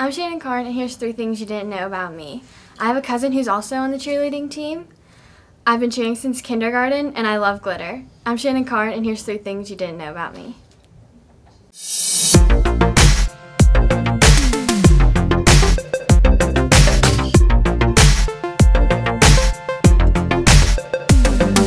I'm Shannon Karn, and here's three things you didn't know about me. I have a cousin who's also on the cheerleading team. I've been cheering since kindergarten, and I love glitter. I'm Shannon Karn, and here's three things you didn't know about me.